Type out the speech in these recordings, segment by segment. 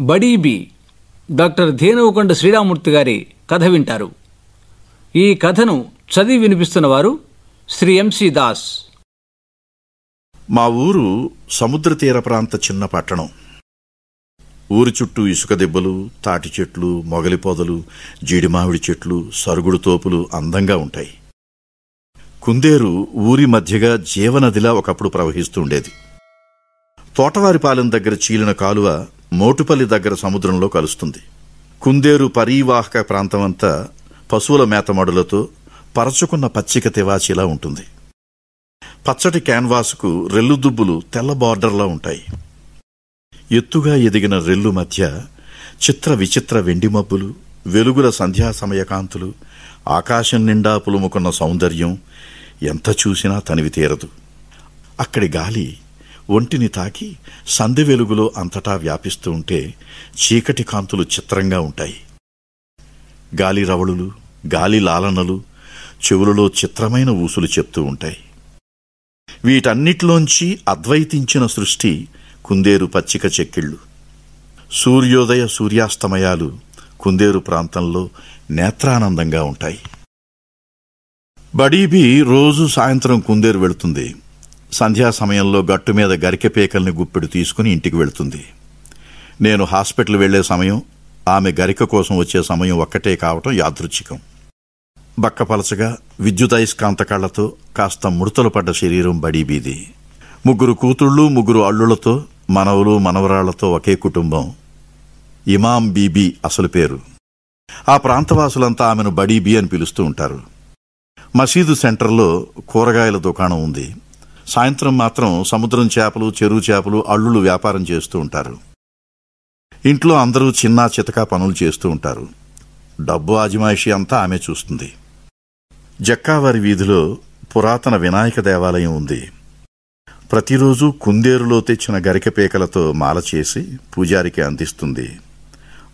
బడీబీ doctor ధేనువుకొండ Sriramurthy గారి కథ వింటారు. ఈ కథను చదివి వినిపిస్తున్న వారు శ్రీ ఎంసి దాస్. మా ఊరు సముద్ర తీర ప్రాంత చిన్న పట్టణం. ఊరి చుట్టూ ఇసుక దెబ్బలు తాటి చెట్లు మొగలి పొదలు జీడిమామిడి చెట్లు సరుగుడు తోపులు అందంగా ఉంటాయి. కుందేరు ఊరి మధ్యగా జీవనదిలా ఒకప్పుడు ప్రవహిస్తుండేది తోటవారిపాలెం దగ్గర చీలిన కాలువ మోటుపల్లి దగ్గర సముద్రంలో కలుస్తుంది. కుందేరు పరీవాహక ప్రాంతమంతా పశువుల మేతమడులతో పరచుకున్న పచ్చిక తివాచీలా ఉంటుంది. పచ్చటి క్యాన్వాసుకు రెల్లు దుబ్బులు తెల్ల బార్డర్లా ఉంటాయి. ఎత్తుగా ఎదిగిన రెల్లు మధ్య చిత్ర విచిత్ర వెండిమబ్బులు వెలుగుల సంధ్యా సమయకాంతులు ఆకాశం నిండా పులుముకున్న సౌందర్యం ఎంత చూసినా తనివి తీరదు. అక్కడి గాలి ఒంటిని తాకి సంధి వెలుగులో అంతటా వ్యాపిస్తూ ఉంటే చీకటి కాంతులు చిత్రంగా ఉంటాయి. గాలి రవళులు గాలి లాలనలు చెవులలో చిత్రమైన ఊసులు చెప్తూ ఉంటాయి. వీటన్నిటిలోంచి అద్వైతించిన సృష్టి కుందేరు పచ్చిక చెక్కిళ్ళు. సూర్యోదయ సూర్యాస్తమయాలు కుందేరు ప్రాంతంలో నేత్రానందంగా ఉంటాయి. బడీబీ రోజు సాయంత్రం కుందేరు వెళుతుంది. సంధ్యా సమయంలో గట్టు మీద గరికెపేకల్ని గుప్పెడు తీసుకుని ఇంటికి వెళుతుంది. నేను హాస్పిటల్ వెళ్ళే సమయం ఆమె గరిక కోసం వచ్చే సమయం ఒక్కటే కావటం యాదృచ్ఛికం. బక్కపలచగా విద్యుదయస్కాంత కళ్ళతో కాస్త ముడతలు పడ్డ శరీరం బడీబీది ముగ్గురు కూతుళ్ళు ముగ్గురు అల్లులతో మనవలు మనవరాళ్ళతో ఒకే కుటుంబం. ఇమాం బీబీ అసలు పేరు. ఆ ప్రాంతవాసులంతా ఆమెను బడీబీ అని పిలుస్తూ ఉంటారు. మసీదు సెంటర్లో కూరగాయల దుకాణం ఉంది. సాయంత్రం మాత్రం సముద్రం చేపలు చెరువు చేపలు అల్లులు వ్యాపారం చేస్తూ ఉంటారు. ఇంట్లో అందరూ చిన్న చితకా పనులు చేస్తూ ఉంటారు. డబ్బు ఆజమాయిషి అంతా ఆమె చూస్తుంది. జక్కావారి వీధిలో పురాతన వినాయక దేవాలయం ఉంది. ప్రతిరోజు కుందేరులో తెచ్చిన గరికపేకలతో మాల చేసి పూజారికి అందిస్తుంది.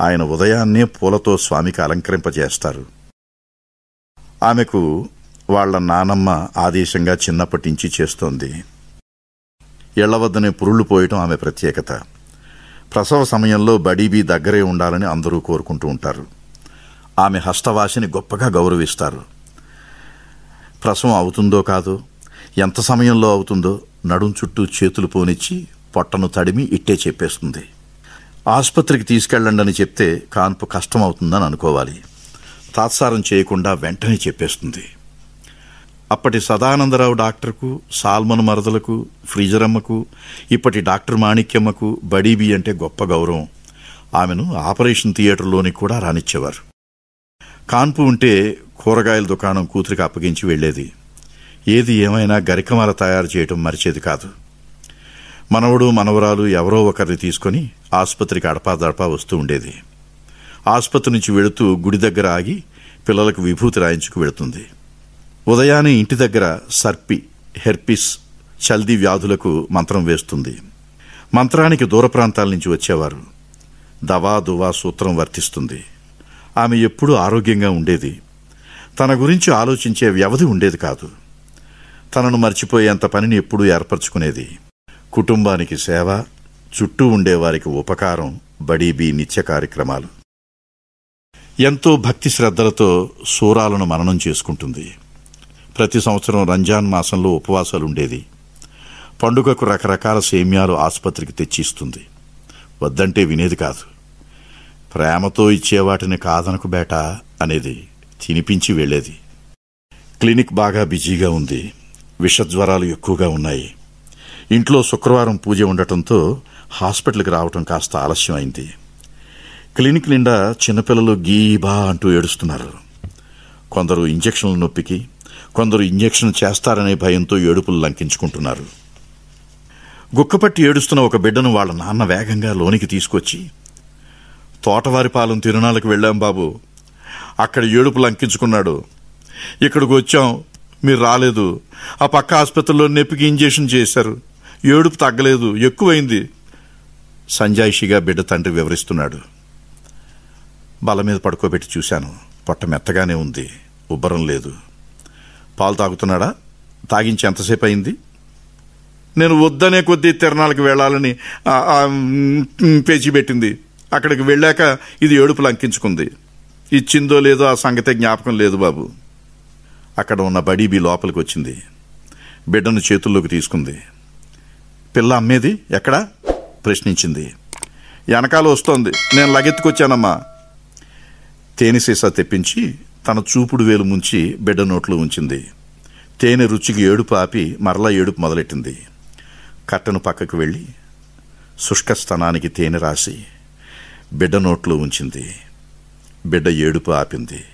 ఆయన ఉదయాన్నే పూలతో స్వామికి అలంకరింపజేస్తారు. ఆమెకు వాళ్ళ నానమ్మ ఆదేశంగా చిన్నప్పటి నుంచి చేస్తోంది. ఎళ్ళవద్దనే పురుళ్ళు పోయటం ఆమె ప్రత్యేకత. ప్రసవ సమయంలో బడీబీ దగ్గరే ఉండాలని అందరూ కోరుకుంటూ ఉంటారు. ఆమె హస్తవాసిని గొప్పగా గౌరవిస్తారు. ప్రసవం అవుతుందో కాదో ఎంత సమయంలో అవుతుందో నడుం చుట్టూ చేతులు పోనిచ్చి పొట్టను తడిమి ఇట్టే చెప్పేస్తుంది. ఆసుపత్రికి తీసుకెళ్ళండి అని చెప్తే కాన్పు కష్టం అవుతుందని అనుకోవాలి. తాత్సారం చేయకుండా వెంటనే చెప్పేస్తుంది. అప్పటి సదానందరావు డాక్టర్కు సాల్మన్ మరదలకు ఫ్రీజరమ్మకు ఇప్పటి డాక్టర్ మాణిక్యమ్మకు బడీబీ అంటే గొప్ప గౌరవం. ఆమెను ఆపరేషన్ థియేటర్లోని కూడా రానిచ్చేవారు. కాన్పు ఉంటే కూరగాయల దుకాణం కూతురికి అప్పగించి వెళ్ళేది ఏది ఏమైనా గరికమాల తయారు చేయటం మరిచేది కాదు. మనవడు మనవరాలు ఎవరో ఒకరిని తీసుకొని ఆసుపత్రికి అడపాదడపా వస్తూ ఉండేది. ఆసుపత్రి నుంచి వెళుతూ గుడి దగ్గర ఆగి పిల్లలకు విభూతి రాయించుకు వెళుతుంది. ఉదయాన్నే ఇంటి దగ్గర సర్పి హెర్పిస్ చల్దీ వ్యాధులకు మంత్రం వేస్తుంది. మంత్రానికి దూర ప్రాంతాల నుంచి వచ్చేవారు. దవా దువా సూత్రం వర్తిస్తుంది. ఆమె ఎప్పుడూ ఆరోగ్యంగా ఉండేది. తన గురించి ఆలోచించే వ్యవధి ఉండేది కాదు. తనను మర్చిపోయేంత పనిని ఎప్పుడూ ఏర్పరచుకునేది. కుటుంబానికి సేవ చుట్టూ ఉండేవారికి ఉపకారం బడీబీ నిత్య కార్యక్రమాలు. ఎంతో భక్తి శ్రద్ధలతో సూరాలను మననం చేసుకుంటుంది. ప్రతి సంవత్సరం రంజాన్ మాసంలో ఉపవాసాలు ఉండేది పండుగకు రకరకాల సేమ్యాలు ఆసుపత్రికి తెచ్చిస్తుంది. వద్దంటే వినేది కాదు. ప్రేమతో ఇచ్చేవాటిని కాదనకు బేటా అనేది తినిపించి వెళ్ళేది. క్లినిక్ బాగా బిజీగా ఉంది. విషజ్వరాలు ఎక్కువగా ఉన్నాయి. ఇంట్లో శుక్రవారం పూజ ఉండటంతో హాస్పిటల్కి రావటం కాస్త ఆలస్యం అయింది. క్లినిక్ నిండా చిన్నపిల్లలు గీబా అంటూ ఏడుస్తున్నారు. కొందరు ఇంజక్షన్ల నొప్పికి కొందరు ఇంజక్షన్ చేస్తారనే భయంతో ఏడుపులు లంకించుకుంటున్నారు. గుక్కపట్టి ఏడుస్తున్న ఒక బిడ్డను వాళ్ళ నాన్న వేగంగా లోనికి తీసుకొచ్చి తోటవారిపాలెం తిరునాళ్ళకి వెళ్ళాం బాబు. అక్కడ ఏడుపు లంకించుకున్నాడు. ఇక్కడికి వచ్చాం. మీరు రాలేదు. ఆ పక్క ఆసుపత్రిలో నొప్పికి ఇంజెక్షన్ చేశారు. ఏడుపు తగ్గలేదు. ఎక్కువైంది. సంజాయిషిగా బిడ్డ తండ్రి వివరిస్తున్నాడు. బల మీద పడుకోబెట్టి చూశాను. పొట్ట మెత్తగానే ఉంది. ఉబ్బరం లేదు. పాలు తాగుతున్నాడా? తాగించి ఎంతసేపు అయింది? నేను వద్దనే కొద్దీ తిరణాలకు వెళ్ళాలని పేచి పెట్టింది. అక్కడికి వెళ్ళాక ఇది ఏడుపులు అంకించుకుంది. ఇచ్చిందో లేదో ఆ సంగతే జ్ఞాపకం లేదు బాబు. అక్కడ ఉన్న బడీబీ లోపలికి వచ్చింది. బిడ్డను చేతుల్లోకి తీసుకుంది. పిల్ల అమ్మేది ఎక్కడా? ప్రశ్నించింది. వెనకాల వస్తోంది. నేను లగెత్తుకొచ్చానమ్మా. తేనె సీసా తెప్పించి తన చూపుడు వేలు ముంచి బిడ్డ నోట్లో ఉంచింది. తేనె రుచికి ఏడుపు ఆపి మరలా ఏడుపు మొదలెట్టింది. కట్టను పక్కకు వెళ్ళి శుష్క స్తనానికి తేనె రాసి బిడ్డ నోట్లో ఉంచింది. బిడ్డ ఏడుపు ఆపింది.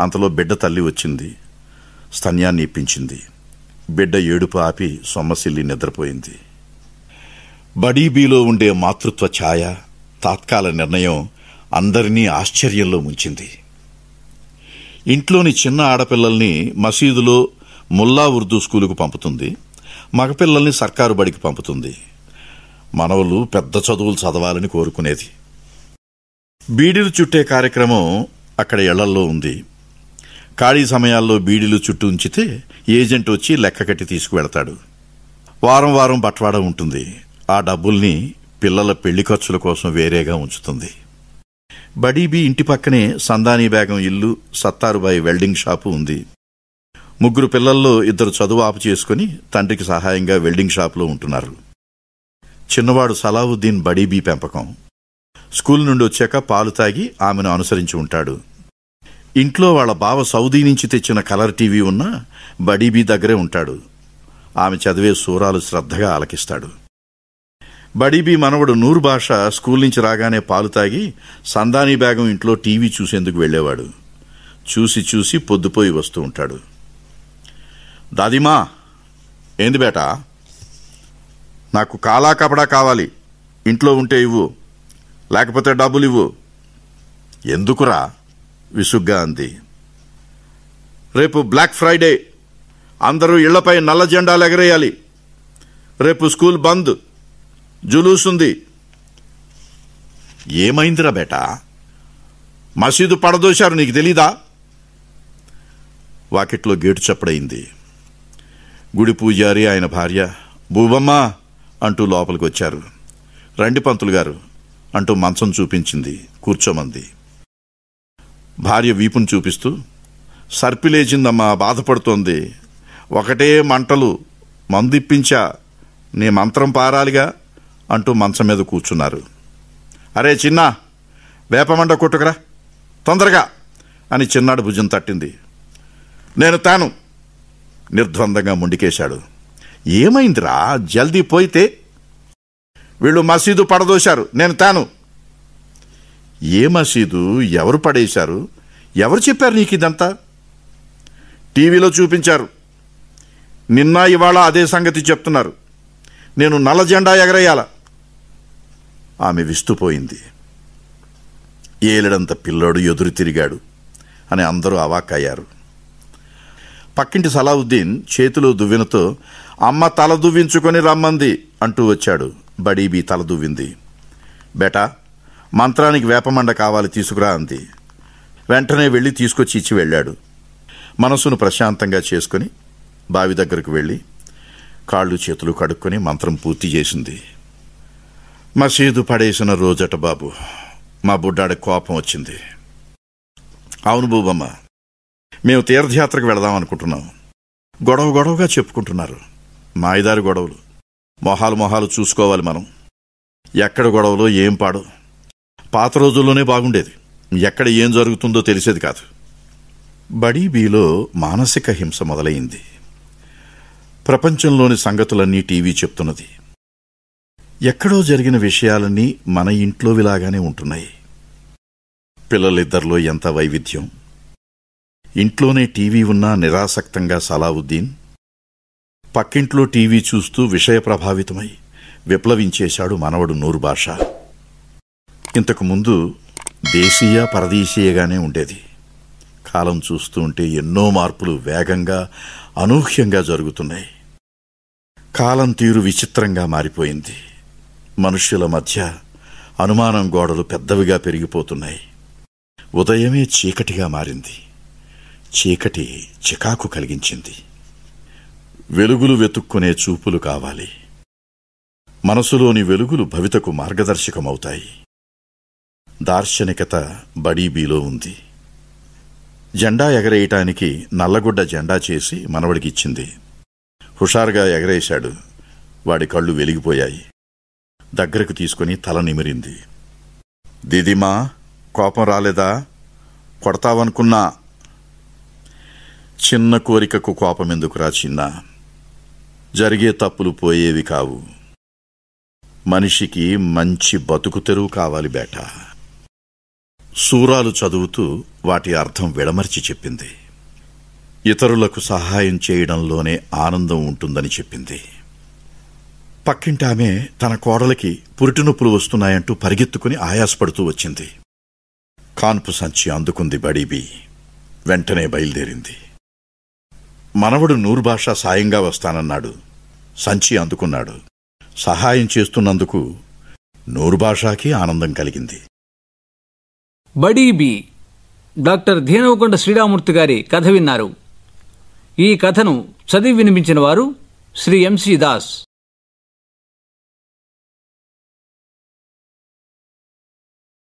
అంతలో బిడ్డ తల్లి వచ్చింది. స్తన్యాన్ని ఇప్పించింది. బిడ్డ ఏడుపు ఆపి సొమ్మసిల్లి నిద్రపోయింది. బడీబీలో ఉండే మాతృత్వ ఛాయ తాత్కాల నిర్ణయం అందరినీ ఆశ్చర్యంలో ముంచింది. ఇంట్లోని చిన్న ఆడపిల్లల్ని మసీదులో ముల్లా ఉర్దూ స్కూలుకు పంపుతుంది మగపిల్లల్ని సర్కారు బడికి పంపుతుంది. మనవలు పెద్ద చదువులు చదవాలని కోరుకునేది. బీడీలు చుట్టే కార్యక్రమం అక్కడ ఇళ్ళల్లో ఉంది. ఖాళీ సమయాల్లో బీడీలు చుట్టూ ఉంచితే ఏజెంట్ వచ్చి లెక్క కట్టి తీసుకువెళతాడు. వారం వారం బట్వాడ ఉంటుంది. ఆ డబ్బుల్ని పిల్లల పెళ్ళి ఖర్చుల కోసం వేరేగా ఉంచుతుంది. బడీబీ ఇంటి పక్కనే సందానీ బేగం ఇల్లు సత్తారుబాయి వెల్డింగ్ షాపు ఉంది. ముగ్గురు పిల్లల్లో ఇద్దరు చదువు ఆపు చేసుకుని తండ్రికి సహాయంగా వెల్డింగ్ షాపులో ఉంటున్నారు. చిన్నవాడు సలావుద్దీన్ బడీబీ పెంపకం. స్కూల్ నుండి వచ్చాక పాలు తాగి ఆమెను అనుసరించి ఉంటాడు. ఇంట్లో వాళ్ళ బావ సౌదీ నుంచి తెచ్చిన కలర్ టీవీ ఉన్నా బడీబీ దగ్గరే ఉంటాడు. ఆమె చదివే సూరాలు శ్రద్ధగా ఆలకిస్తాడు. బడీబీ మనవడు నూరు భాష స్కూల్ నుంచి రాగానే పాలు తాగి సందానీ బేగం ఇంట్లో టీవీ చూసేందుకు వెళ్ళేవాడు. చూసి చూసి పొద్దుపోయి వస్తూ ఉంటాడు. దాదిమా ఏంది బేటా? నాకు కాలా కపడా కావాలి. ఇంట్లో ఉంటే ఇవ్వు. లేకపోతే డబ్బులు ఇవ్వు. ఎందుకురా? విసుగ్గా అంది. రేపు బ్లాక్ ఫ్రైడే. అందరూ ఇళ్ళపై నల్ల జెండాలు ఎగరేయాలి. రేపు స్కూల్ బంద్. జులూసుంది. ఏమైందిరా బేటా? మసీదు పడదోశారు నీకు తెలీదా? వాకిట్లో గేటు చప్పుడైంది గుడి పూజారి ఆయన భార్య భూబమ్మ అంటూ లోపలికి వచ్చారు రండి పంతులు గారు అంటూ మంచం చూపించింది కూర్చోమంది. భార్య వీపును చూపిస్తూ సర్పిలేచిందమ్మా బాధపడుతోంది. ఒకటే మంటలు మందిప్పించా. నీ మంత్రం పారాలిగా. అంటూ మంచం మీద కూర్చున్నారు. అరే చిన్న వేపమండ కొట్టుకురా తొందరగా అని చిన్నాడు భుజం తట్టింది. నేను తాను నిర్ద్వందంగా ముండికేశాడు. ఏమైందిరా జల్దీ పోయితే వీళ్ళు మసీదు పడదోశారు నేను తాను. ఏ మసీదు ఎవరు పడేశారు ఎవరు చెప్పారు నీకు ఇదంతా? టీవీలో చూపించారు. నిన్న ఇవాళ అదే సంగతి చెప్తున్నారు. నేను నల్ల జెండా ఎగరేయాలా? ఆమె విస్తుపోయింది. ఏలడంత పిల్లోడు ఎదురు తిరిగాడు అని అందరూ అవాక్కయ్యారు. పక్కింటి సలావుద్దీన్ చేతిలో దువ్వెనతో అమ్మ తల దువ్వించుకొని రమ్మంది అంటూ వచ్చాడు. బడీబీ తల దువ్వింది. బేటా మంత్రానికి వేపమండ కావాలి తీసుకురా అంది. వెంటనే వెళ్ళి తీసుకొచ్చి ఇచ్చి వెళ్ళాడు. మనసును ప్రశాంతంగా చేసుకుని బావి దగ్గరకు వెళ్ళి కాళ్ళు చేతులు కడుక్కొని మంత్రం పూర్తి చేసింది. మసీదు పడేసిన రోజట బాబు మా బుడ్డాడి కోపం వచ్చింది. అవును బూబమ్మ మేము తీర్థయాత్రకు వెళదాం అనుకుంటున్నాం. గొడవ గొడవగా చెప్పుకుంటున్నారు. మాయిదారి గొడవలు. మొహాలు మొహాలు చూసుకోవాలి మనం. ఎక్కడ గొడవలో ఏం పాడు? పాత రోజుల్లోనే బాగుండేది. ఎక్కడ ఏం జరుగుతుందో తెలిసేది కాదు. బడీబీలో మానసిక హింస మొదలైంది. ప్రపంచంలోని సంగతులన్నీ టీవీ చెప్తున్నది. ఎక్కడో జరిగిన విషయాలన్నీ మన ఇంట్లోవిలాగానే ఉంటున్నాయి. పిల్లలిద్దరిలో ఎంత వైవిధ్యం. ఇంట్లోనే టీవీ ఉన్నా నిరాసక్తంగా సలావుద్దీన్ పక్కింట్లో టీవీ చూస్తూ విషయ ప్రభావితమై విప్లవించేశాడు మనవడు నూరు భాష ఇంతకుముందు దేశీయ పరదేశీయగానే ఉండేది. కాలం చూస్తూ ఉంటే ఎన్నో మార్పులు వేగంగా అనూహ్యంగా జరుగుతున్నాయి. కాలం తీరు విచిత్రంగా మారిపోయింది. మనుష్యుల మధ్య అనుమానం గోడలు పెద్దవిగా పెరిగిపోతున్నాయి. ఉదయమే చీకటిగా మారింది. చీకటి చికాకు కలిగించింది. వెలుగులు వెతుక్కునే చూపులు కావాలి. మనసులోని వెలుగులు భవితకు మార్గదర్శకమవుతాయి. దార్శనికత బడీబీలో ఉంది. జెండా ఎగరేయటానికి నల్లగుడ్డ జెండా చేసి మనవడికిచ్చింది. హుషారుగా ఎగరేశాడు. వాడి కళ్ళు వెలిగిపోయాయి. దగ్గరకు తీసుకుని తల నిమిరింది. దిదిమా కోపం రాలేదా? కొడతావనుకున్నా. చిన్న కోరికకు కోపం ఎందుకురా చిన్న. జరిగే తప్పులు పోయేవి కావు. మనిషికి మంచి బతుకు తెరువు కావాలి బేట. సూరాలు చదువుతూ వాటి అర్థం విడమర్చి చెప్పింది. ఇతరులకు సహాయం చేయడంలోనే ఆనందం ఉంటుందని చెప్పింది. పక్కింటి ఆమె తన కోడలికి పురిటినొప్పులు వస్తున్నాయంటూ పరిగెత్తుకుని ఆయాసపడుతూ వచ్చింది. కాన్పు సంచి అందుకుంది బడీబీ. వెంటనే బయలుదేరింది. మనవడు నూరు భాష సాయంగా వస్తానన్నాడు. సంచి అందుకున్నాడు. సహాయం చేస్తున్నందుకు నూరు భాషాకి ఆనందం కలిగింది. బడీబీ డాక్టర్ ధీనవకొండ శ్రీరామూర్తి గారి కథ విన్నారు. ఈ కథను చదివి వినిపించిన వారు శ్రీ ఎంసి దాస్.